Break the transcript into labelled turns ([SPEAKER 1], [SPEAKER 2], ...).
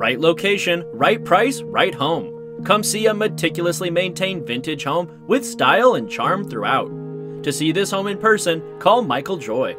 [SPEAKER 1] Right location, right price, right home. Come see a meticulously maintained vintage home with style and charm throughout. To see this home in person, call Michael Joy.